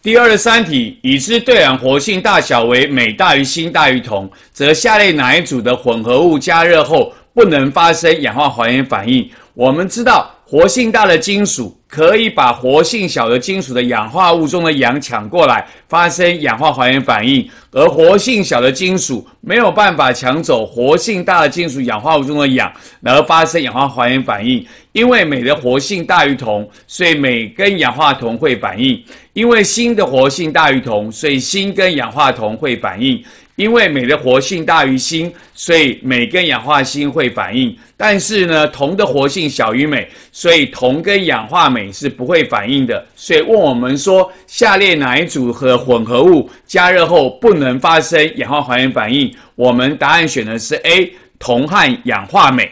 第二十三题，已知对氧活性大小为镁大于锌大于铜，则下列哪一组的混合物加热后不能发生氧化还原反应？我们知道，活性大的金属可以把活性小的金属的氧化物中的氧抢过来，发生氧化还原反应；而活性小的金属没有办法抢走活性大的金属氧化物中的氧，而发生氧化还原反应。因为镁的活性大于铜，所以镁跟氧化铜会反应；因为锌的活性大于铜，所以锌跟氧化铜会反应。因为镁的活性大于锌，所以镁跟氧化锌会反应。但是呢，铜的活性小于镁，所以铜跟氧化镁是不会反应的。所以问我们说，下列哪一组和混合物加热后不能发生氧化还原反应？我们答案选的是 A，铜和氧化镁。